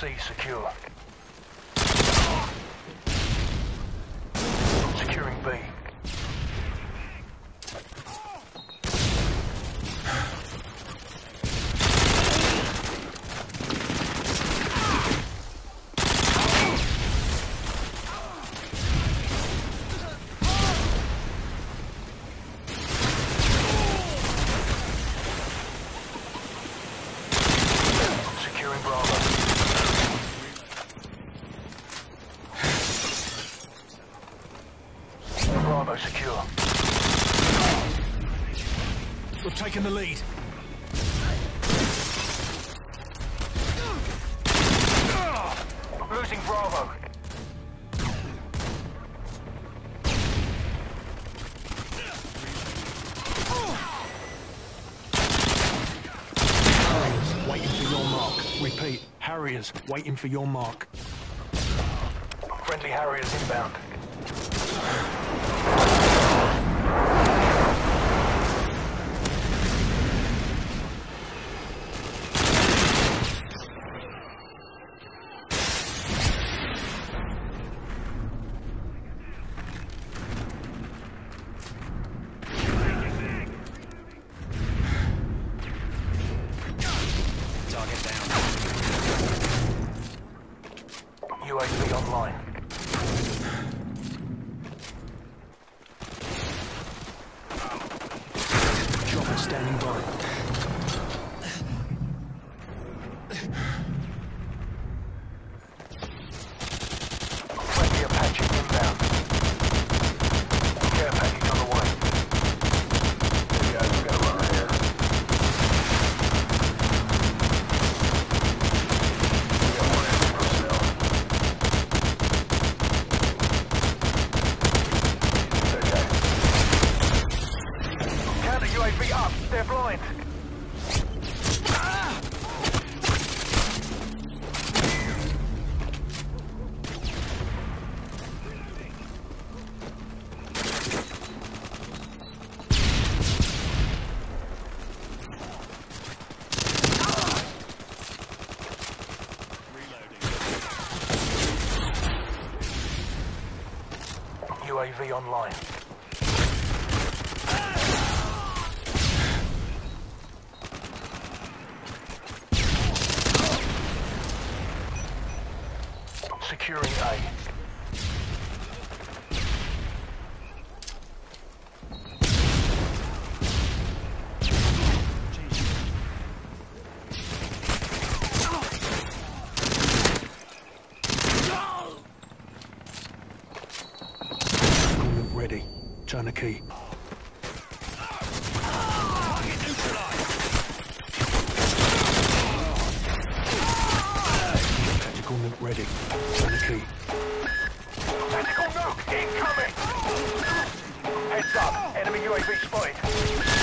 C secure. Securing B. Securing Bravo. Bravo secure. We've taken the lead. Losing Bravo. Harriers waiting for your mark. Repeat, Harriers waiting for your mark. Friendly Harriers inbound. Target down. UAV online. Chopper standing by. UAV up. They're blind. UAV online. Securing A. Ready. Turn the key. Tactical nuke ready. Turn the key. Tactical nuke incoming! Heads up, enemy UAV spotted.